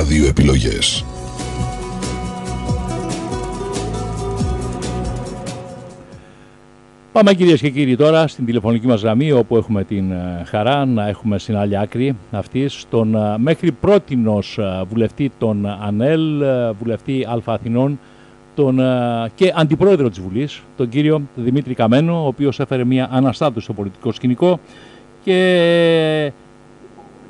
ράδιο επιλογές. Πάμε κυρίες και κύριοι τώρα στην τηλεφωνική μας γραμμή όπου έχουμε την ε, χαρά να έχουμε στην άλλη άκρη αυτή τον ε, μέχρι πρότινος ε, βουλευτή των ΑΝΕΛ, βουλευτή Α Αθηνών τον, και αντιπρόεδρο της Βουλής, τον κύριο Δημήτρη Καμένο, ο οποίος έφερε μια αναστάτωση στο πολιτικό σκηνικό και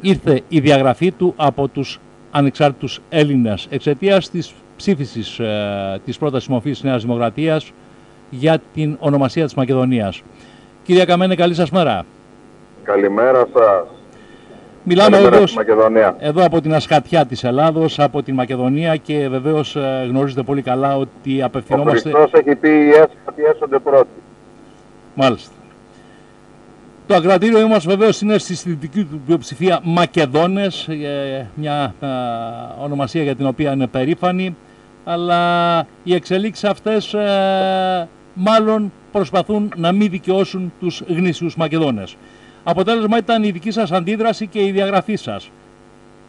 ήρθε η διαγραφή του από τους ανεξάρτητους Έλληνες εξαιτίας της ψήφισης της πρώτας συμμορφής της Νέας Δημοκρατίας για την ονομασία της Μακεδονίας. Κύριε Καμένε, καλή σας μέρα. Καλημέρα σας. Μιλάμε εδώ, εδώ από την ασκατιά της Ελλάδος, από την Μακεδονία και βεβαίως ε, γνωρίζετε πολύ καλά ότι απευθυνόμαστε... Ο Χριστός έχει πει οι έσχατοι έσονται πρώτοι. Μάλιστα. Το ακρατήριο μας βεβαίως είναι στη συντηρητική του πλειοψηφία Μακεδόνες, ε, μια ε, ονομασία για την οποία είναι περήφανη, αλλά οι εξελίξεις αυτές μάλλον προσπαθούν να μην δικαιώσουν τους γνήσιους Μακεδόνες. Αποτέλεσμα ήταν η δική σας αντίδραση και η διαγραφή σας.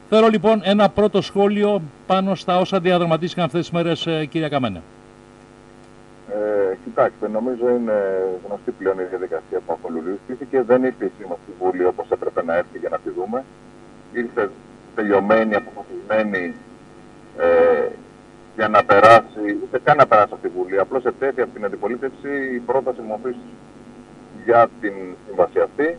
Θέλω λοιπόν ένα πρώτο σχόλιο πάνω στα όσα διαδραματίστηκαν αυτές τις μέρες, ε, κυρία Καμένε. Ε, κοιτάξτε, νομίζω είναι γνωστή πλέον η διαδικασία που ακολουθήθηκε. Δεν ήρθε η στη Βουλή όπως έπρεπε να έρθει για να τη δούμε. Ήρθε τελειωμένη, αποφασισμένη ε, για να περάσει, ούτε καν να περάσει από τη Βουλή. Απλώς ετέθη από την αντιπολίτευση η πρόταση μορφής για την σύμβαση αυτή.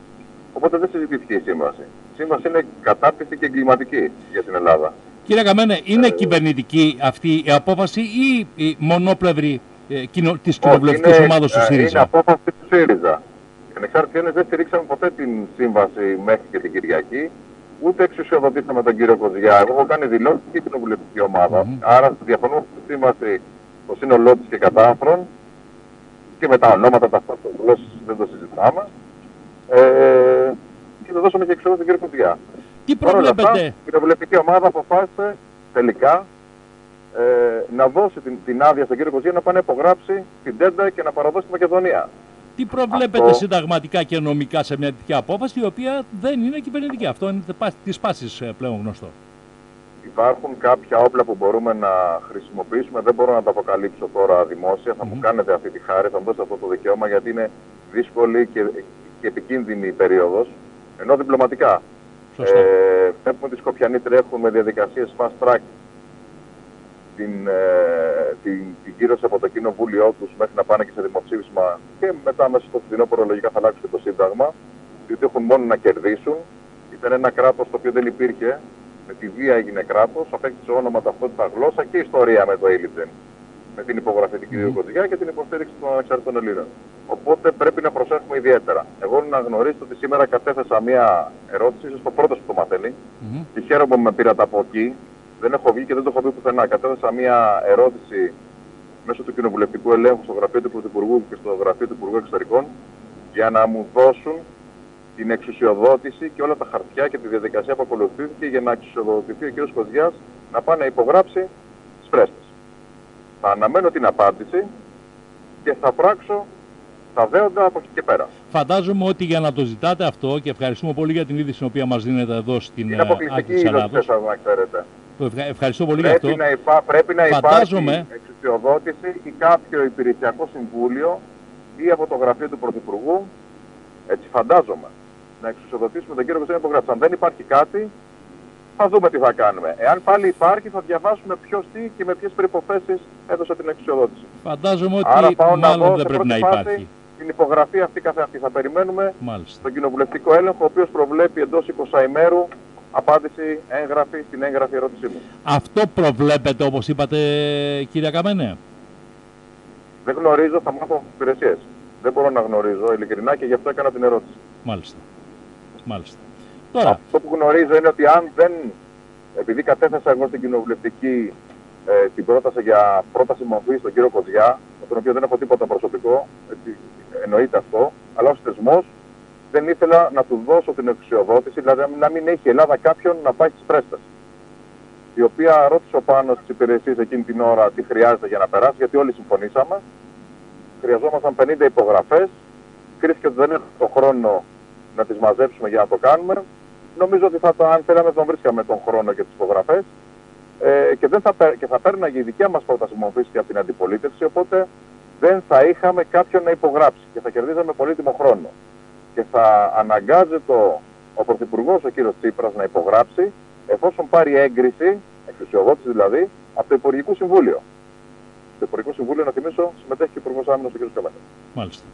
Οπότε δεν συζητήθηκε η σύμβαση. Η σύμβαση είναι κατάπτυστη και εγκληματική για την Ελλάδα. Κύριε Καμένε, είναι ε, κυβερνητική αυτή η απόφαση ή η μονόπλευρη ε, της κοινοβουλευτικής ομάδας του ΣΥΡΙΖΑ. Είναι απόφαση του ΣΥΡΙΖΑ. Οι ανεξάρτητοι δεν στηρίξαμε ποτέ την σύμβαση μέχρι και την Κυριακή ούτε εξουσιοδοτήσαμε τον κύριο Κοζιά. Εγώ έχω κάνει δηλώσεις και την κοινοβουλευτική ομάδα. Mm-hmm. Άρα διαφωνούμε στη σύμβαση το σύνολό της και κατάφρον και με τα ονόματα τα αυτά δεν το συζητάμε. Ε, και θα δώσουμε και εξόδο στον κύριο Κοζιά. Τι προβλέπετε; Η κοινοβουλευτική ομάδα αποφάσισε τελικά ε, να δώσει την, την άδεια στον κύριο Κοζιά να πάει να υπογράψει την ΤΕΝΤΑ και να παραδώσει τη Μακεδονία. Τι προβλέπετε Αυτό... συνταγματικά και νομικά σε μια τέτοια απόφαση, η οποία δεν είναι κυβερνητική. Αυτό είναι της πάσης ε, πλέον γνωστό. Υπάρχουν κάποια όπλα που μπορούμε να χρησιμοποιήσουμε. Δεν μπορώ να τα αποκαλύψω τώρα δημόσια. Θα μου κάνετε αυτή τη χάρη, θα μου δώσετε αυτό το δικαίωμα, γιατί είναι δύσκολη και, και επικίνδυνη η περίοδος. Ενώ διπλωματικά. Σωστό. Ε, βλέπουμε ότι οι Σκοπιανοί τρέχουν με διαδικασίες fast track την, ε, την, την κύρωση από το κοινοβούλιο τους μέχρι να πάνε και σε δημοψήφισμα και μετά μέσα στο φθινόπωρο λογικά θα αλλάξουν και το Σύνταγμα, διότι έχουν μόνο να κερδίσουν. Ήταν ένα κράτος το οποίο δεν υπήρχε, με τη βία έγινε κράτος, απέκτησε όνομα, ταυτότητα, γλώσσα και ιστορία με το Έλληντεν. Με την υπογραφή του κ. Κοντζιά και την υποστήριξη των ανεξαρτητών Ελλήνων. Οπότε πρέπει να προσέχουμε ιδιαίτερα. Εγώ να γνωρίσω ότι σήμερα κατέθεσα μία ερώτηση, ίσως το πρώτο που το μαθαίνει, mm-hmm. και χαίρομαι που με πήρατε από εκεί, δεν έχω βγει και δεν το έχω πει πουθενά. Κατέθεσα μία ερώτηση μέσω του κοινοβουλευτικού ελέγχου στο γραφείο του Πρωθυπουργού και στο γραφείο του Υπουργού Εξωτερικών για να μου δώσουν την εξουσιοδότηση και όλα τα χαρτιά και τη διαδικασία που ακολουθήθηκε για να εξουσιοδοτηθεί ο κ. Κοζιά να πάει να υπογράψει τις πρέστε. Θα αναμένω την απάντηση και θα πράξω τα δέοντα από εκεί και πέρα. Φαντάζομαι ότι για να το ζητάτε αυτό και ευχαριστούμε πολύ για την είδηση την οποία μας δίνετε εδώ στην Άκη της Ελλάδος. να ξέρετε. Ευχαριστώ πολύ για αυτό. Να υπά, πρέπει να Φαντάζομαι... υπάρχει εξουσιοδότηση ή κάποιο υπηρεσιακό συμβούλιο ή από το γραφείο του Πρωθυπουργού. Έτσι φαντάζομαι. Να εξουσιοδοτήσουμε τον κύριο Κωνσταντίνο υπογράψει. Αν δεν υπάρχει κάτι, θα δούμε τι θα κάνουμε. Εάν πάλι υπάρχει, θα διαβάσουμε ποιος τι και με ποιες προποθέσει έδωσε την εξουσιοδότηση. Φαντάζομαι ότι Άρα, πάω μάλλον να δεν πρέπει να υπάρχει. Την υπογραφή αυτή καθ' αυτή. Θα περιμένουμε Μάλιστα. τον κοινοβουλευτικό έλεγχο, ο οποίος προβλέπει εντός 20 ημέρου απάντηση έγγραφη στην έγγραφη ερώτησή μου. Αυτό προβλέπετε όπως είπατε κύριε Καμένε; Δεν γνωρίζω, θα μάθω υπηρεσίες. Δεν μπορώ να γνωρίζω ειλικρινά και γι' αυτό έκανα την ερώτηση. Μάλιστα. Μάλιστα. Τώρα. Αυτό που γνωρίζω είναι ότι αν δεν, επειδή κατέθεσα εγώ στην κοινοβουλευτική ε, την πρόταση για πρόταση μορφής στον κύριο Κοζιά, με τον οποίο δεν έχω τίποτα προσωπικό, έτσι, εννοείται αυτό, αλλά ως θεσμός δεν ήθελα να του δώσω την εξουσιοδότηση, δηλαδή να μην έχει η Ελλάδα κάποιον να πάει στις πρέστε. Η οποία ρώτησε ο πάνω στι υπηρεσίε εκείνη την ώρα τι χρειάζεται για να περάσει, γιατί όλοι συμφωνήσαμε. Χρειαζόμασταν 50 υπογραφές. Κρίθηκε ότι δεν έχουμε το χρόνο να τις μαζέψουμε για να το κάνουμε. Νομίζω ότι θα το, αν θέλαμε, τον βρίσκαμε τον χρόνο και τις υπογραφές. ε, και, δεν θα, και θα παίρναγε η δικιά μας πρόταση μορφής και από την αντιπολίτευση, οπότε δεν θα είχαμε κάποιον να υπογράψει και θα κερδίζαμε πολύτιμο χρόνο. Και θα αναγκάζεται ο Πρωθυπουργός, ο κύριος Τσίπρας, να υπογράψει εφόσον πάρει έγκριση, εξουσιοδότηση δηλαδή, από το Υπουργικό Συμβούλιο. Το Υπουργικό Συμβούλιο, να θυμίσω, συμμετέχει και ο Υπουργός Άμυνας, ο κ. Καμένας. Μάλιστα.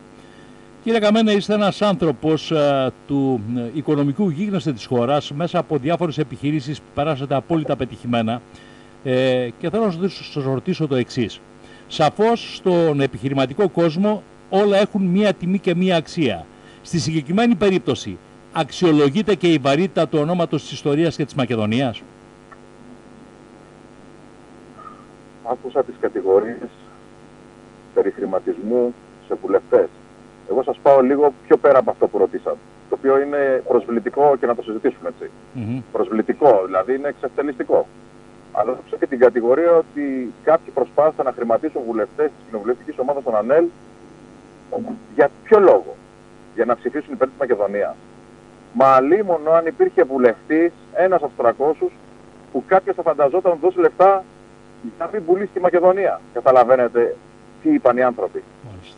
Κύριε Καμένα, είστε ένας άνθρωπος ε, του ε, οικονομικού γίγνεσθε της χώρας μέσα από διάφορες επιχειρήσεις που περάσατε απόλυτα πετυχημένα. Ε, και θέλω να σας ρωτήσω το εξής. Σαφώς στον επιχειρηματικό κόσμο όλα έχουν μία τιμή και μία αξία. Στη συγκεκριμένη περίπτωση, αξιολογείται και η βαρύτητα του ονόματος της ιστορίας και της Μακεδονίας. Άκουσα τις κατηγορίες περί χρηματισμού σε βουλευτές. Εγώ σας πάω λίγο πιο πέρα από αυτό που ρωτήσατε. Το οποίο είναι προσβλητικό και να το συζητήσουμε έτσι. Mm-hmm. Προσβλητικό, δηλαδή είναι εξευτελιστικό. Αλλά άκουσα και την κατηγορία ότι κάποιοι προσπάθησαν να χρηματίσουν βουλευτές της κοινοβουλευτικής ομάδας των ΑΝΕΛ για ποιο λόγο; Για να ψηφίσουν υπέρ της Μακεδονίας. Μα αλίμονο αν υπήρχε βουλευτής, ένας από τους 300, που κάποιος θα φανταζόταν να δώσει λεφτά για να μην πουλήσει τη Μακεδονία. Καταλαβαίνετε τι είπαν οι άνθρωποι. Μάλιστα.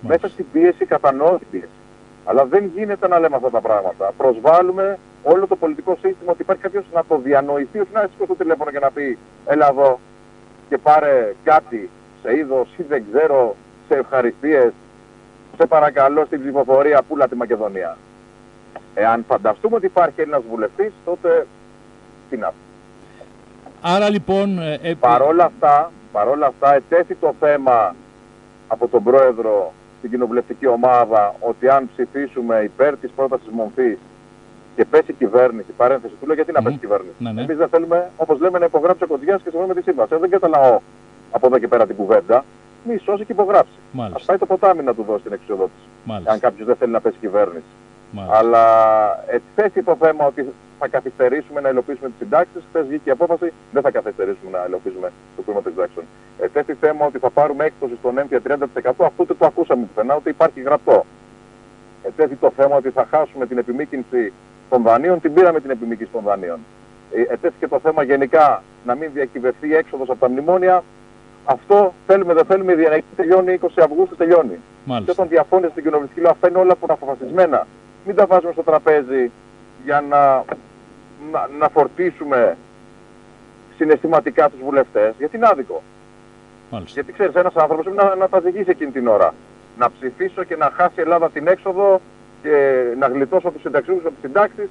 Μέσα στην πίεση κατανοώ την πίεση. Αλλά δεν γίνεται να λέμε αυτά τα πράγματα. Προσβάλλουμε όλο το πολιτικό σύστημα ότι υπάρχει κάποιος να το διανοηθεί, όχι να σηκώσει το τηλέφωνο και να πει Έλα εδώ και πάρε κάτι σε είδος ή δεν ξέρω, σε ευχαριστίες. Σε παρακαλώ στην ψηφοφορία πουλά τη Μακεδονία. Εάν φανταστούμε ότι υπάρχει Έλληνας βουλευτής, τότε τι να Άρα λοιπόν... Ε, ε, παρόλα αυτά, παρόλα αυτά ετέθη το θέμα από τον Πρόεδρο στην κοινοβουλευτική ομάδα ότι αν ψηφίσουμε υπέρ της πρότασης μορφής και πέσει κυβέρνηση, παρένθεση του λέω γιατί να πέσει κυβέρνηση. Ναι, ναι. Εμείς δεν θέλουμε, όπως λέμε, να υπογράψει ο Κοντιάς και συμφωνούμε με τη σύμβαση. Δεν καταλαώ από εδώ και πέρα την κουβέντα. Μη σώσει και υπογράψει. Α πάει το ποτάμι να του δώσει την εξοδότηση. Αν κάποιος δεν θέλει να πέσει κυβέρνηση. Μάλιστα. Αλλά ετέθη το θέμα ότι θα καθυστερήσουμε να υλοποιήσουμε τις συντάξεις. Χθες βγήκε η απόφαση, δεν θα καθυστερήσουμε να υλοποιήσουμε το κλίμα των συντάξεων. Ετέθη θέμα ότι θα πάρουμε έκπτωση στον έμφυα 30%. Αυτό δεν το ακούσαμε πουθενά, ότι υπάρχει γραπτό. Ετέθη το θέμα ότι θα χάσουμε την επιμήκυνση των δανείων, την πήραμε την επιμήκυνση των δανείων. Ε, ετέθηκε το θέμα γενικά να μην διακυβευτεί έξοδος από τα μνημόνια. Αυτό θέλουμε, δεν θέλουμε, η διανεκή τελειώνει 20 Αυγούστου, τελειώνει. Μάλιστα. Και όταν διαφώνει στην κοινοβουλευτική λέω αυτά είναι όλα που είναι αποφασισμένα μην τα βάζουμε στο τραπέζι για να, να, να φορτίσουμε συναισθηματικά τους βουλευτές, γιατί είναι άδικο. Μάλιστα. Γιατί ξέρεις, ένας άνθρωπος πρέπει να, να τα ζυγίσει εκείνη την ώρα. Να ψηφίσω και να χάσει η Ελλάδα την έξοδο και να γλιτώσω τους συνταξιούς από τις συντάξεις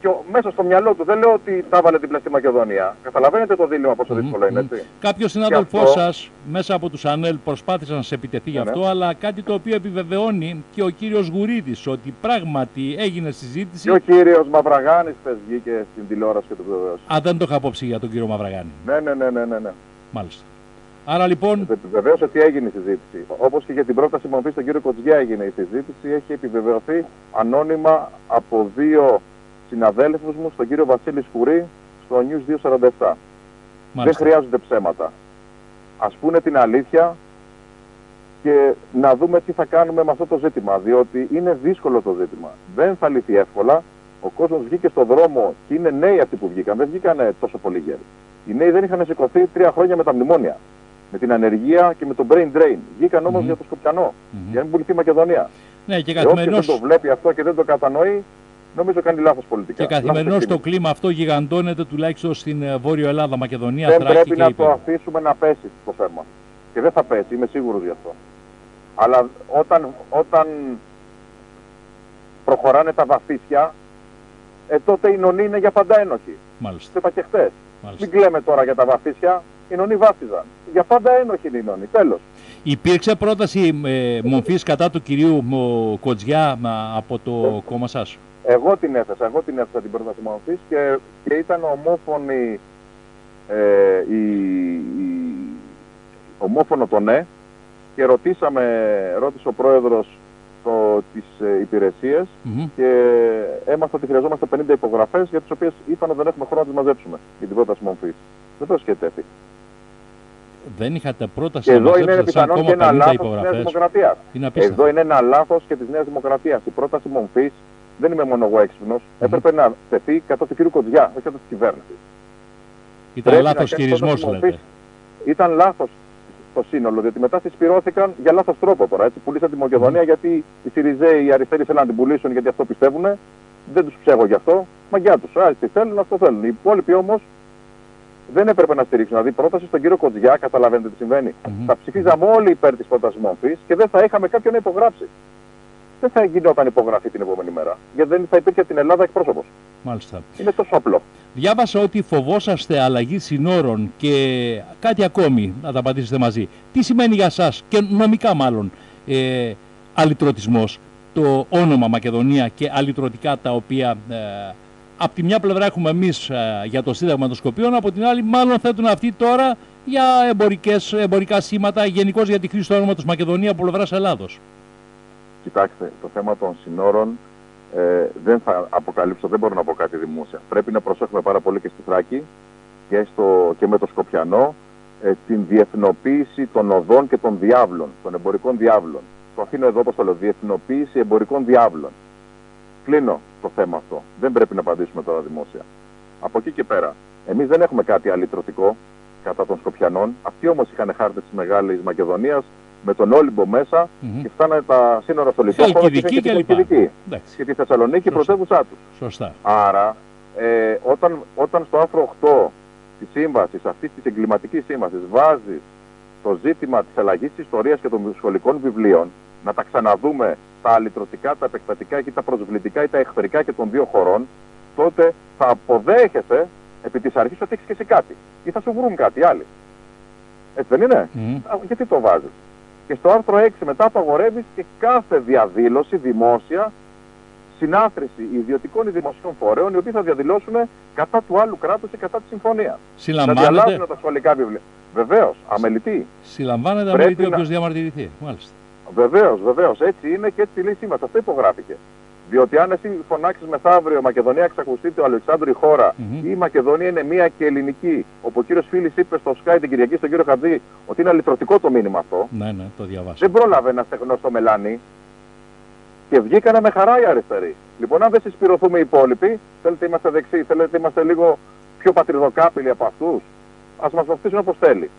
και μέσα στο μυαλό του δεν λέω ότι θα βάλε την πλαστή Μακεδονία. Καταλαβαίνετε το δίλημα πόσο mm-hmm. δύσκολο είναι, έτσι. Κάποιος συνάδελφός αυτό... σας μέσα από τους ΑΝΕΛ προσπάθησε να σε επιτεθεί γι' ναι, αυτό, ναι. αλλά κάτι το οποίο επιβεβαιώνει και ο κύριος Γουρίδης ότι πράγματι έγινε συζήτηση. Και ο κύριος Μαυραγάνης χθες βγήκε στην τηλεόραση και το επιβεβαίωσε. Α, δεν το είχα απόψη για τον κύριο Μαυραγάνη. Ναι, ναι, ναι, ναι. ναι. ναι. Μάλιστα. Άρα λοιπόν. Επιβεβαίωσε ότι έγινε η συζήτηση. Όπως και για την πρόταση μορφή στον κύριο Κοτζιά έγινε η συζήτηση, έχει επιβεβαιωθεί ανώνυμα από δύο συναδέλφους μου, στον κύριο Βασίλη Σκουρή, στο News 247. Δεν χρειάζονται ψέματα. Ας πούνε την αλήθεια και να δούμε τι θα κάνουμε με αυτό το ζήτημα, διότι είναι δύσκολο το ζήτημα. Δεν θα λυθεί εύκολα. Ο κόσμος βγήκε στον δρόμο και είναι νέοι αυτοί που βγήκαν, δεν βγήκαν τόσο πολύ γέροι. Οι νέοι δεν είχαν σηκωθεί τρία χρόνια με τα μνημόνια, με την ανεργία και με το brain drain. Βγήκαν όμως mm-hmm. για το Σκοπιανό, mm-hmm. για να μην πουληθεί η Μακεδονία. Ναι, και, και καθημερινώς... δεν το βλέπει αυτό και δεν το κατανοεί, νομίζω κάνει λάθος πολιτικά. Και καθημερινώς το κλίμα αυτό γιγαντώνεται τουλάχιστον στην ε, Βόρειο Ελλάδα, Μακεδονία, Δεν πρέπει να το αφήσουμε να πέσει το θέμα. Και δεν θα πέσει, είμαι σίγουρος γι' αυτό. Αλλά όταν, όταν προχωράνε τα βαθύσια, ε, τότε η νονή είναι για πάντα ένοχη. Μάλιστα. Το είπα και χθες. Μην κλαίμε τώρα για τα βαθύσια. Οι νονοί βάφτιζαν. Για πάντα ένοχη είναι η νονή. Τέλος. Υπήρξε πρόταση ε, μορφής κατά του κυρίου Κοτζιά από το κόμμα σας; Εγώ την έθεσα, εγώ την έθεσα την πρόταση μορφή και, και ήταν ομόφωνη ε, η, η, ομόφωνο το ναι και ρωτήσαμε, ρώτησε ο πρόεδρος το, τις ε, υπηρεσίες και έμαθα ότι χρειαζόμαστε 50 υπογραφές για τις οποίες είπαν ότι δεν έχουμε χρόνο να τις μαζέψουμε για την πρόταση μορφής. Δεν το σκεφτέθη. Δεν είχατε πρόταση και εδώ είναι πιθανόν και ένα λάθος της Νέας Δημοκρατίας. Εδώ είναι ένα λάθος και της Νέας Δημοκρατίας. Η πρόταση μορφής δεν είμαι μόνο εγώ έξυπνος, mm-hmm. έπρεπε να τεθεί κατά του κ. Κοντζιά, όχι κατά τη κυβέρνηση. Ήταν λάθος χειρισμός, λέτε. Ήταν λάθος το σύνολο, διότι μετά συσπηρώθηκαν για λάθος τρόπο τώρα. Έτσι, πουλήσαν τη Μακεδονία γιατί οι Σιριζέοι, οι αριστεροί θέλουν να την πουλήσουν γιατί αυτό πιστεύουν. Δεν τους ψέγω γι' αυτό. Μαγιά τους. Α, τι θέλουν, αυτό θέλουν. Οι υπόλοιποι όμως δεν έπρεπε να στηρίξουν. Δηλαδή, πρόταση στον κύριο Κοτζιά, καταλαβαίνετε τι συμβαίνει. Mm-hmm. Θα ψηφίζαμε όλοι υπέρ της πρόταση μορφή και δεν θα είχαμε κάποιον να υπογράψει. Δεν θα γινόταν υπογραφή την επόμενη μέρα. Γιατί δεν θα υπήρχε την Ελλάδα εκπρόσωπος. Μάλιστα. Είναι τόσο απλό. Διάβασα ότι φοβόσαστε αλλαγή συνόρων και κάτι ακόμη να τα απαντήσετε μαζί. Τι σημαίνει για σας και νομικά μάλλον ε, αλυτρωτισμός, το όνομα Μακεδονία και αλυτρωτικά τα οποία ε, από τη μια πλευρά έχουμε εμείς ε, για το Σύνταγμα των Σκοπίων, από την άλλη μάλλον θέτουν αυτοί τώρα για εμπορικές, εμπορικά σήματα, γενικώς για τη χρήση του όνοματος Μακεδονία από πλευράς Ελλάδος. Κοιτάξτε, το θέμα των συνόρων ε, δεν θα αποκαλύψω, δεν μπορώ να πω κάτι δημόσια. Πρέπει να προσέχουμε πάρα πολύ και στη Θράκη και, στο, και με το Σκοπιανό ε, την διεθνοποίηση των οδών και των διάβλων, των εμπορικών διάβλων. Το αφήνω εδώ όπως το λέω, διεθνοποίηση εμπορικών διάβλων. Κλείνω το θέμα αυτό. Δεν πρέπει να απαντήσουμε τώρα δημόσια. Από εκεί και πέρα, εμείς δεν έχουμε κάτι αλυτρωτικό κατά των Σκοπιανών. Αυτοί όμως είχαν χάρτες της Μεγάλης Μακεδονίας με τον Όλυμπο μέσα mm-hmm. και φτάνανε τα σύνορα στο Λιτόχωρο και, και, και, και, και τη Θεσσαλονίκη πρωτεύουσά τους. Σωστά. Άρα, ε, όταν, όταν στο άρθρο 8 της σύμβασης, αυτής της εγκληματικής σύμβασης, βάζεις το ζήτημα της αλλαγής της ιστορίας και των σχολικών βιβλίων, να τα ξαναδούμε τα αλυτρωτικά, τα επεκτατικά ή τα προσβλητικά ή τα εχθρικά και των δύο χωρών, τότε θα αποδέχεσαι επί της αρχής ότι έχεις και εσύ κάτι. Ή θα σου βρουν κάτι άλλοι. Έτσι δεν είναι; Mm. Γιατί το βάζεις; Και στο άρθρο 6 μετά απαγορεύει και κάθε διαδήλωση δημόσια συνάθρηση ιδιωτικών ή δημοσίων φορέων οι οποίοι θα διαδηλώσουν κατά του άλλου κράτους και κατά της συμφωνίας. Συλλαμβάνεται. Θα διαλάβουν τα σχολικά βιβλία. Βεβαίως, αμελητή. Συλλαμβάνεται αμελητή όποιο να... διαμαρτυρηθεί. Μάλιστα. Βεβαίως, βεβαίως. Έτσι είναι και έτσι λέει σήμερα. Αυτό υπογράφηκε. Διότι αν εσύ φωνάξεις μεθαύριο Μακεδονία εξακουστεί του Αλεξάνδρου η χώρα mm-hmm. ή η Μακεδονία είναι μία και ελληνική, όπου ο κύριος Φίλης είπε στο Sky την Κυριακή στον κύριο Χατζή ότι είναι αλυτρωτικό το μήνυμα αυτό. Ναι, ναι, το διαβάσω. Δεν πρόλαβε να στεγνώσει στο μελάνι και βγήκανε με χαρά οι αριστεροί. Λοιπόν, αν δεν συσπηρωθούμε οι υπόλοιποι, θέλετε είμαστε δεξί, θέλετε είμαστε λίγο πιο πατριδοκάπηλοι από αυτούς, ας μας βαφτίσουν όπως θέλει.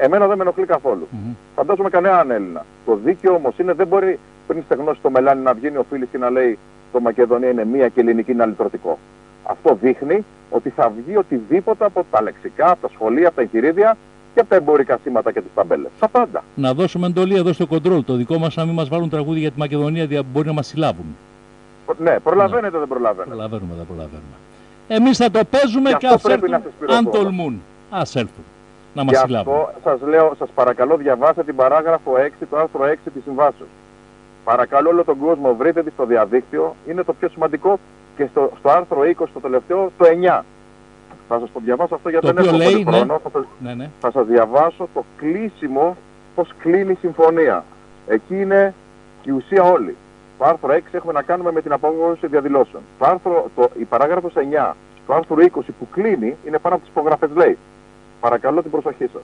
Εμένα δεν με ενοχλεί καθόλου. Mm-hmm. Φαντάζομαι κανέναν Έλληνα. Το δίκαιο όμως είναι δεν μπορεί πριν στεγνώσει το μελάνι να βγαίνει ο φίλο και να λέει το Μακεδονία είναι μία και ελληνική είναι αλυτρωτικό. Αυτό δείχνει ότι θα βγει οτιδήποτε από τα λεξικά, από τα σχολεία, από τα εγχειρίδια και από τα εμπορικά σήματα και τις ταμπέλες. Τα πάντα. Να δώσουμε εντολή εδώ στο κοντρόλ. Το δικό μας, να μην μας βάλουν τραγούδι για τη Μακεδονία, μπορεί να μας συλλάβουν. Ναι, προλαβαίνετε, ναι. δεν προλαβαίνετε. Προλαβαίνουμε, δεν προλαβαίνουμε. Εμείς θα το παίζουμε και, και ας έρθουν αν τολμούν. Α έρθουν να μας συλλάβουν. Αυτό σας λέω, σας παρακαλώ, διαβάστε την παράγραφο 6, το άρθρο 6 της συμβάσεως. Παρακαλώ όλο τον κόσμο, βρείτε τη στο διαδίκτυο. Είναι το πιο σημαντικό και στο, στο άρθρο 20, το τελευταίο, το 9. Θα σας το διαβάσω αυτό γιατί δεν έχω πολύ χρόνο. Ναι. Θα, ναι, ναι. θα σας διαβάσω το κλείσιμο, πώς κλείνει η συμφωνία. Εκεί είναι η ουσία όλη. Το άρθρο 6 έχουμε να κάνουμε με την απόγνωση διαδηλώσεων. Το άρθρο, το, η παράγραφος 9 το άρθρο 20 που κλείνει είναι πάνω από τις υπογραφές λέει. Παρακαλώ την προσοχή σας.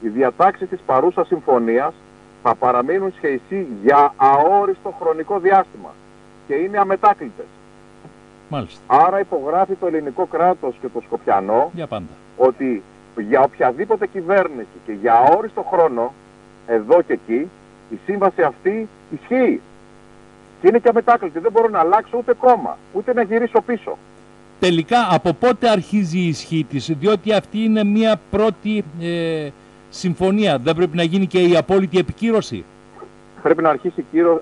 Η διατάξη της παρούσας συμφωνίας θα παραμείνουν σχέση για αόριστο χρονικό διάστημα και είναι αμετάκλητες. Μάλιστα. Άρα υπογράφει το ελληνικό κράτος και το Σκοπιανό για πάντα. ότι για οποιαδήποτε κυβέρνηση και για αόριστο χρόνο, εδώ και εκεί, η σύμβαση αυτή ισχύει. Και είναι και αμετάκλητη. Δεν μπορώ να αλλάξω ούτε κόμμα, ούτε να γυρίσω πίσω. Τελικά από πότε αρχίζει η ισχύ της, διότι αυτή είναι μια πρώτη ε, συμφωνία. Δεν πρέπει να γίνει και η απόλυτη επικύρωση. Πρέπει να αρχίσει κύριο,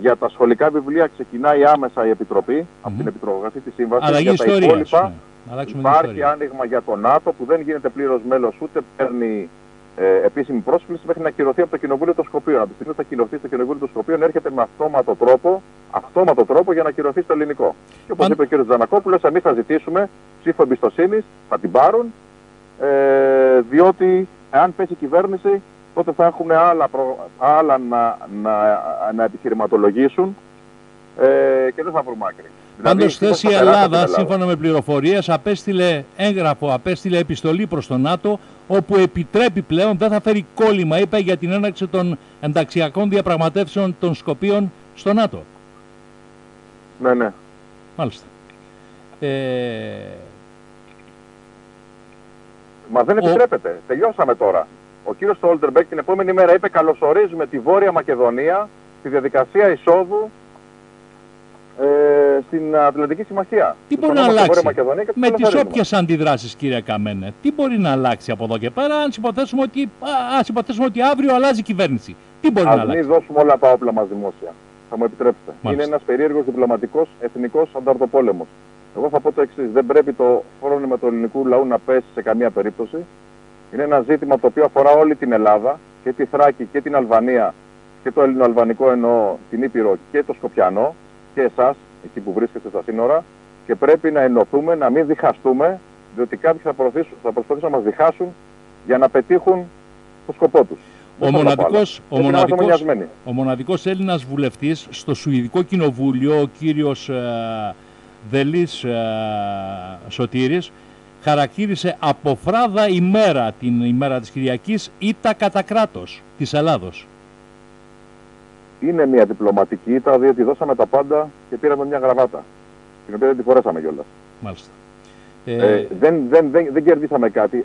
για τα σχολικά βιβλία ξεκινάει άμεσα η Επιτροπή mm-hmm. από την Επιτροπή της Σύμβασης. Αλλά για τα υπόλοιπα ναι. υπάρχει άνοιγμα για το ΝΑΤΟ που δεν γίνεται πλήρως μέλος ούτε παίρνει ε, επίσημη πρόσκληση μέχρι να κυρωθεί από το Κοινοβούλιο των Σκοπίων. Από τη στιγμή που θα κυρωθεί στο Κοινοβούλιο των Σκοπίων έρχεται με αυτόματο τρόπο, αυτόματο τρόπο για να κυρωθεί στο ελληνικό. Και όπως είπε ο κ. Τζανακόπουλος, εμείς θα ζητήσουμε ψήφο εμπιστοσύνης, θα την πάρουν, ε, διότι εάν πέσει η κυβέρνηση, τότε θα έχουν άλλα, προ... άλλα να, να, να επιχειρηματολογήσουν ε, και δεν θα βρούμε άκρη. Πάντως, δηλαδή, χθε η Ελλάδα, σύμφωνα με πληροφορίες, απέστειλε έγγραφο, απέστειλε επιστολή προς το ΝΑΤΟ, όπου επιτρέπει πλέον, δεν θα φέρει κόλλημα, είπε, για την έναρξη των ενταξιακών διαπραγματεύσεων των Σκοπίων στο ΝΑΤΟ. Ναι, ναι. Μάλιστα. Ε, Μα δεν επιτρέπεται. Τελειώσαμε τώρα. Ο κύριος Στόλτερμπεκ την επόμενη μέρα είπε καλωσορίζουμε τη Βόρεια Μακεδονία στη διαδικασία εισόδου ε, στην Ατλαντική Συμμαχία. Τι μπορεί να αλλάξει; Με τις όποιες αντιδράσεις κύριε Καμένε. Τι μπορεί να αλλάξει από εδώ και πέρα αν υποθέσουμε ότι, ας υποθέσουμε ότι αύριο αλλάζει η κυβέρνηση. Τι μπορεί ας να αλλάξει. Ας μην δώσουμε όλα τα όπλα μας δημόσια. Θα μου επιτρέψετε. Μάλιστα. Είναι ένας περίεργος διπλωματικός εθνικός ανταρτοπόλεμος. Εγώ θα πω το εξής. Δεν πρέπει το φρόνημα του ελληνικού λαού να πέσει σε καμία περίπτωση. Είναι ένα ζήτημα το οποίο αφορά όλη την Ελλάδα και τη Θράκη και την Αλβανία και το ελληνοαλβανικό εννοώ την Ήπειρο και το Σκοπιανό και εσάς, εκεί που βρίσκεστε στα σύνορα, και πρέπει να ενωθούμε, να μην διχαστούμε, διότι κάποιοι θα, θα προσπαθήσουν να μας διχάσουν για να πετύχουν το σκοπό τους. Ο μοναδικός, ο, μοναδικός, ο μοναδικός Έλληνας βουλευτής στο Σουηδικό Κοινοβούλιο, ο κύριος ε, Δελής ε, Σωτήρης, χαρακτήρισε από φράδα ημέρα την ημέρα της Κυριακής ήττα κατά κράτος της Ελλάδος είναι μια διπλωματική ήττα, διότι δώσαμε τα πάντα και πήραμε μια γραβάτα. Την οποία δεν τη φορέσαμε κιόλας. Μάλιστα. Ε... Ε, δεν, δεν, δεν, δεν κερδίσαμε κάτι.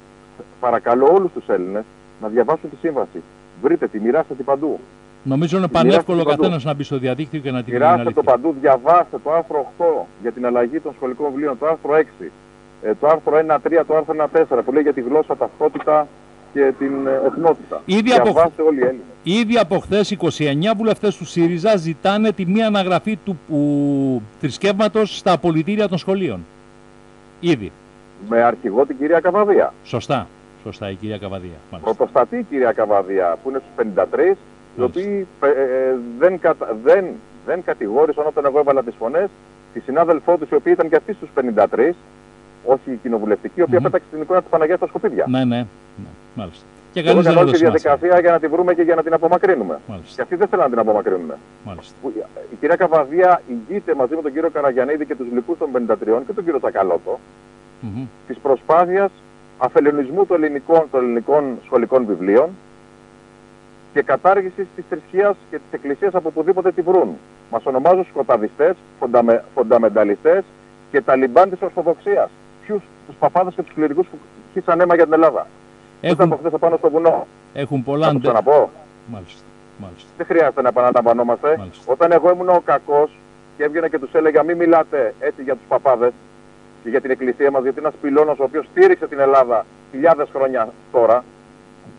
Παρακαλώ όλους τους Έλληνες να διαβάσουν τη σύμβαση. Βρείτε τη, μοιράστε τη παντού. Νομίζω είναι πανεύκολο ο καθένας να μπει στο διαδίκτυο και να τη μοιράστε Μοιράστε το παντού, διαβάστε το άρθρο 8 για την αλλαγή των σχολικών βιβλίων, το άρθρο 6, ε, το άρθρο 1.3, το άρθρο 1.4 που λέει για τη γλώσσα, ταυτότητα και την ε, εθνότητα. Ήδη από, όλοι οι Έλληνες. ήδη από χθες 29 βουλευτές του ΣΥΡΙΖΑ ζητάνε τη μία αναγραφή του που, θρησκεύματος στα απολυτήρια των σχολείων. Ήδη. Με αρχηγό την κυρία Καβαδία. Σωστά. Σωστά η κυρία Καβαδία. Πρωτοστατή η κυρία Καβαδία που είναι στους 53 οι οποίοι ε, ε, δεν, κατα... δεν, δεν κατηγόρησαν όταν εγώ έβαλα τις φωνές τη συνάδελφό τους η οποία ήταν και αυτή στους 53 όχι η κοινοβουλευτική, η οποία mm-hmm. πέταξε την εικόνα της Παναγίας στα σκουπίδια. Ναι, ναι. ναι. Μάλιστα. Και κανείς δεν όλη τη διαδικασία για να τη βρούμε και για να την απομακρύνουμε. Μάλιστα. Και αυτοί δεν θέλουν να την απομακρύνουμε. Μάλιστα. Η κυρία Καβαδία ηγείται μαζί με τον κύριο Καραγιανίδη και τους λοιπούς των 53 και τον κύριο Τσακαλώτο mm-hmm. της προσπάθειας αφελενισμού των ελληνικών, των ελληνικών σχολικών βιβλίων και κατάργησης της θρησκείας και της εκκλησίας από οπουδήποτε τη βρουν. Μας ονομάζουν σκοταδιστές, φονταμε, φονταμενταλιστές και ταλιμπάν της Ορθοδοξίας. Ποιους τους παπάδες και τους κληρικούς που χύσαν αίμα για την Ελλάδα. Έχουν... από χθε πάνω στο βουνό; Έχουν πολλά να το πω. Μάλιστα. Μάλιστα. Δεν χρειάζεται να επαναλαμβανόμαστε. Όταν εγώ ήμουν ο κακός και έβγαινα και τους έλεγα μην μιλάτε έτσι για τους παπάδες και για την εκκλησία μας, γιατί ένας πυλώνας ο οποίος στήριξε την Ελλάδα χιλιάδες χρόνια τώρα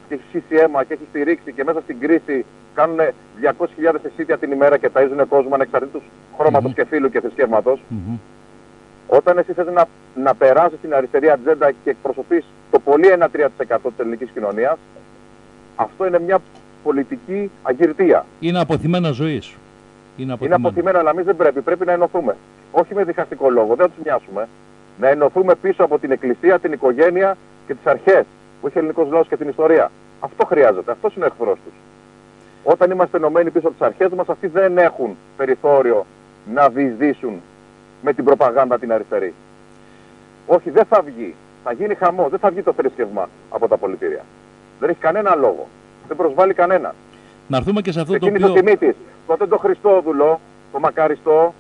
και έχει σύσει αίμα και έχει στηρίξει και μέσα στην κρίση κάνουν 200.000 εσίδια την ημέρα και ταΐζουν κόσμο ανεξαρτήτως χρώματος mm-hmm. και φίλου και θρησκεύματος. Mm-hmm. Όταν εσύ θες να, να περάσεις την αριστερή ατζέντα και εκπροσωπείς το πολύ 1-3% της ελληνικής κοινωνίας, αυτό είναι μια πολιτική αγυρτία. Είναι αποθυμένα ζωή σου. Είναι αποθυμένα. είναι αποθυμένα, αλλά εμείς δεν πρέπει. Πρέπει να ενωθούμε. Όχι με διχαστικό λόγο, δεν θα τους μοιάσουμε. Να ενωθούμε πίσω από την εκκλησία, την οικογένεια και τις αρχές που έχει ο ελληνικός λαός και την ιστορία. Αυτό χρειάζεται. Αυτός είναι ο εχθρός τους. Όταν είμαστε ενωμένοι πίσω από τις αρχές μας, αυτοί δεν έχουν περιθώριο να διεισδύσουν με την προπαγάνδα την αριστερή. Όχι, δεν θα βγει. Θα γίνει χαμός. Δεν θα βγει το θρησκευμά από τα πολιτήρια. Δεν έχει κανένα λόγο. Δεν προσβάλλει κανένα. Να έρθουμε και σε αυτό Εκείνης το οποίο... τιμή της. Τότε το Χριστόδουλο, το μακαριστό,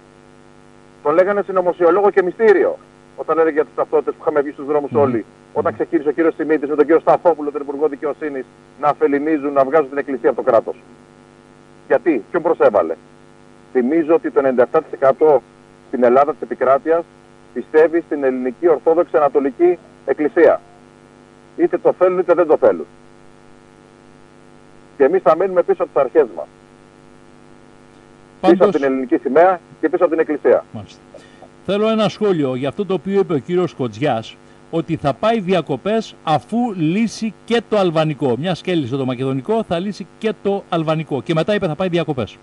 τον λέγανε συνωμοσιολόγο και μυστήριο. Όταν έλεγε για τι ταυτότητες που είχαμε βγει στους δρόμους mm. όλοι. Όταν ξεκίνησε ο κύριος Σιμίτης με τον κύριο Σταφόπουλο, τον Υπουργό Δικαιοσύνης, να αφεληνίζουν, να βγάζουν την Εκκλησία από το κράτος. Γιατί, ποιον προσέβαλε. Θυμίζω ότι το 97% στην Ελλάδα της επικράτειας πιστεύει στην ελληνική Ορθόδοξη Ανατολική Εκκλησία. Είτε το θέλουν είτε δεν το θέλουν. Και εμείς θα μείνουμε πίσω από τις αρχές μας. Πάντως... Πίσω από την ελληνική σημαία και πίσω από την Εκκλησία. Μάλιστα. Θέλω ένα σχόλιο για αυτό το οποίο είπε ο κύριος Κοτζιάς ότι θα πάει διακοπές αφού λύσει και το αλβανικό. Μια και το μακεδονικό θα λύσει και το αλβανικό. Και μετά είπε θα πάει διακοπές.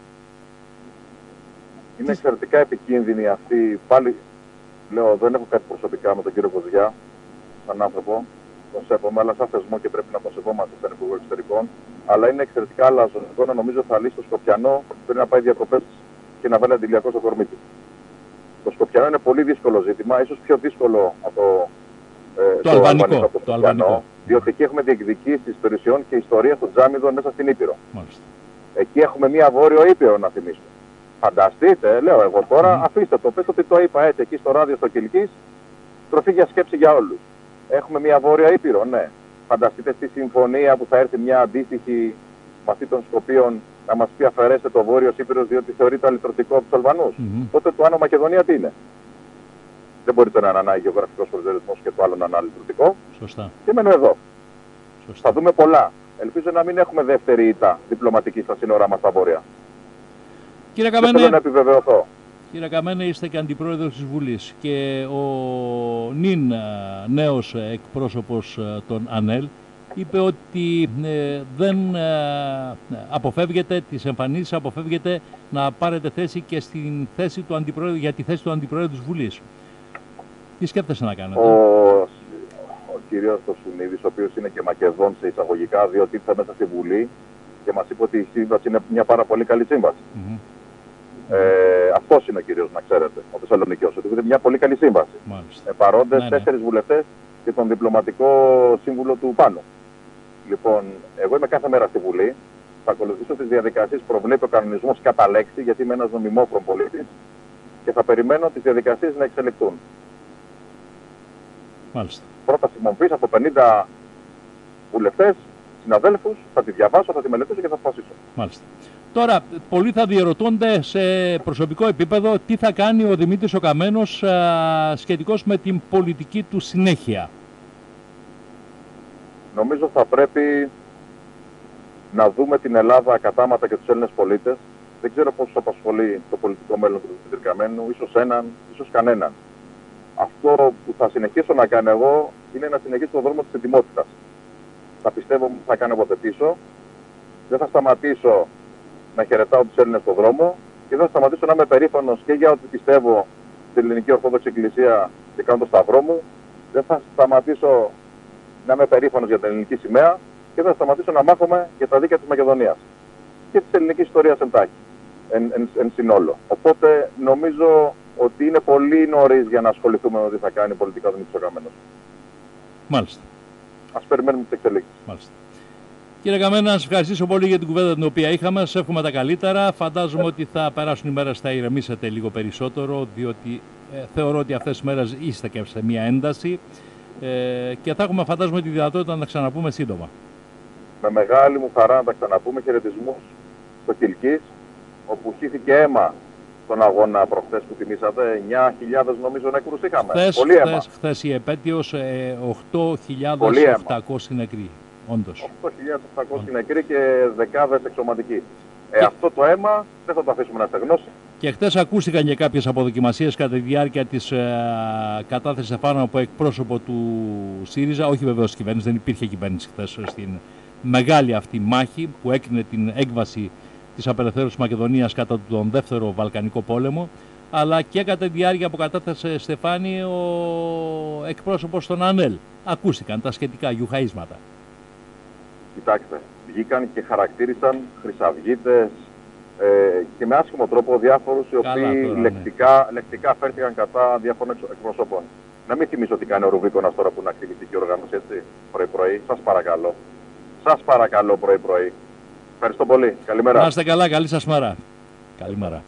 Είναι εξαιρετικά επικίνδυνη αυτή. Πάλι λέω, δεν έχω κάτι προσωπικά με τον κύριο Κοζιά, σαν άνθρωπο. Τον σέβομαι, αλλά σαν θεσμό και πρέπει να τον σεβόμαστε σαν Υπουργό Εξωτερικών. Αλλά είναι εξαιρετικά λαζονικό να νομίζω θα λύσει το Σκοπιανό πριν να πάει διακοπές και να βάλει αντιλιακό στο κορμί του. Το Σκοπιανό είναι πολύ δύσκολο ζήτημα, ίσως πιο δύσκολο από ε, το, το, αλβανικό, το, το αλβανικό. Διότι εκεί έχουμε διεκδικήσει περιουσιών και ιστορία των Τζάμιδων μέσα στην Ήπειρο. Μάλιστα. Εκεί έχουμε μία βόρειο Ήπειρο να θυμίσουμε. Φανταστείτε, λέω εγώ τώρα, mm. αφήστε το, πες ότι το είπα έτσι εκεί στο ράδιο στο Κιλκής, τροφή για σκέψη για όλους. Έχουμε μια βόρεια ήπειρο, ναι. Φανταστείτε στη συμφωνία που θα έρθει μια αντίστοιχη μαζί των Σκοπίων να μας πει αφαιρέστε το βόρειο Ήπειρο διότι θεωρείται αλυτρωτικό από τους Αλβανούς. Μμμ. Τότε το Άνω Μακεδονία τι είναι; Δεν μπορεί το ένα να είναι γεωγραφικός προσδιορισμός και το άλλο να είναι αλυτρωτικό. Σωστά. Και μένω εδώ. Σωστά. Θα δούμε πολλά. Ελπίζω να μην έχουμε δεύτερη ήττα διπλωματική στα σύνορά μας στα βόρεια. Κύριε Δεν θέλω να Καμένε, επιβεβαιωθώ. κύριε Καμένε, είστε και αντιπρόεδρος της Βουλής και ο νυν ε, νέος ε, εκπρόσωπος ε, των ΑΝΕΛ είπε ότι ε, δεν ε, αποφεύγεται τις εμφανίσεις, αποφεύγεται να πάρετε θέση και στην θέση του αντιπρόεδρου, για τη θέση του αντιπρόεδρου της Βουλής. Τι σκέφτεσαι να κάνετε; Ο, ο κύριος Τοσουνίδης, ο οποίος είναι και Μακεδόν σε εισαγωγικά, διότι ήρθε μέσα στη Βουλή και μας είπε ότι η σύμβαση είναι μια πάρα πολύ καλή σύμβαση. Μμμ. Ε, Αυτός είναι ο κύριος, να ξέρετε, ο Θεσσαλονικιός, ότι είναι μια πολύ καλή σύμβαση. Μάλιστα. Ε, παρόντες Ναι, ναι. τέσσερις βουλευτές και τον διπλωματικό σύμβουλο του πάνω. Λοιπόν, εγώ είμαι κάθε μέρα στη Βουλή. Θα ακολουθήσω τις διαδικασίες που προβλέπει ο κανονισμός κατά λέξη, γιατί είμαι ένας νομιμόφρον πολίτης και θα περιμένω τις διαδικασίες να εξελιχθούν. Μάλιστα. Πρόταση μορφής από 50 βουλευτές, συναδέλφους, θα τη διαβάσω, θα τη μελετήσω και θα αποφασίσω. Μάλιστα. Τώρα, πολλοί θα διερωτώνται σε προσωπικό επίπεδο τι θα κάνει ο Δημήτρης ο Καμένος α, σχετικώς με την πολιτική του συνέχεια. Νομίζω θα πρέπει να δούμε την Ελλάδα κατάματα και τους Έλληνες πολίτες. Δεν ξέρω πόσους απασχολεί το πολιτικό μέλλον του Δημήτρη Καμένου, ίσως έναν, ίσως κανέναν. Αυτό που θα συνεχίσω να κάνω εγώ είναι να συνεχίσω τον δρόμο της ετοιμότητας. Θα πιστεύω ότι θα κάνω ποτέ πίσω. Δεν θα σταματήσω να χαιρετάω τους Έλληνες στον δρόμο και δεν θα σταματήσω να είμαι περήφανος και για ό,τι πιστεύω στην Ελληνική Ορθόδοξη Εκκλησία και κάνω το σταυρό μου. Δεν θα σταματήσω να είμαι περήφανος για την ελληνική σημαία και δεν θα σταματήσω να μάθομαι για τα δίκαια της Μακεδονίας και της ελληνικής ιστορίας εντάχει, εν, εν, εν συνόλο. Οπότε νομίζω ότι είναι πολύ νωρίς για να ασχοληθούμε με το τι θα κάνει πολιτικά ο Δημήτρης ο Καμένος. Μάλιστα. Ας περιμένουμε τις εξελίξεις. Μάλιστα. Κύριε Καμένα, να σας ευχαριστήσω πολύ για την κουβέντα την οποία είχαμε. Σας εύχομαι τα καλύτερα. Φαντάζομαι ότι θα περάσουν οι μέρες, θα ηρεμήσετε λίγο περισσότερο, διότι ε, θεωρώ ότι αυτές τις μέρες είστε και σε μια ένταση ε, και θα έχουμε φαντάζομαι τη δυνατότητα να τα ξαναπούμε σύντομα. Με μεγάλη μου χαρά να τα ξαναπούμε χαιρετισμούς στο Κιλκής, όπου χύθηκε αίμα στον αγώνα προχθές που τιμήσατε. 9.000 νομίζω νεκρούς είχαμε. Χθες, πολύ αίμα. χθες, χθες η επέτειος ε, Πολύ αίμα. 8.800 νεκροί. Όντως. 8.800 νεκροί και δεκάδες εξωματικοί. Ε, αυτό το αίμα δεν θα το αφήσουμε να στεγνώσει. Και χθε ακούστηκαν και κάποιες αποδοκιμασίες κατά τη διάρκεια της ε, κατάθεσης επάνω από εκπρόσωπο του ΣΥΡΙΖΑ, όχι βεβαίως της κυβέρνησης, δεν υπήρχε κυβέρνηση χθε στην μεγάλη αυτή μάχη που έκρινε την έκβαση της απελευθέρωσης Μακεδονίας κατά τον δεύτερο Βαλκανικό πόλεμο, αλλά και κατά τη διάρκεια που κατάθεσε Στεφάνη ο εκπρόσωπος των ΑΝΕΛ. Ακούστηκαν τα σχετικά γιουχαίσματα. Κοιτάξτε, βγήκαν και χαρακτήρισαν χρυσαυγίτες ε, και με άσχημο τρόπο διάφορους οι Καλά οποίοι τώρα, ναι. λεκτικά, λεκτικά φέρθηκαν κατά διάφορων εξω- εκπροσώπων. Να μην θυμίσω τι κάνει ο Ρουβίκονας τώρα που είναι ακτιβιστική οργάνωση, έτσι, πρωί-πρωί. Σας παρακαλώ. Σας παρακαλώ πρωί-πρωί. Ευχαριστώ πολύ. Καλημέρα. Να είστε καλά, καλή σας μέρα. Καλημέρα.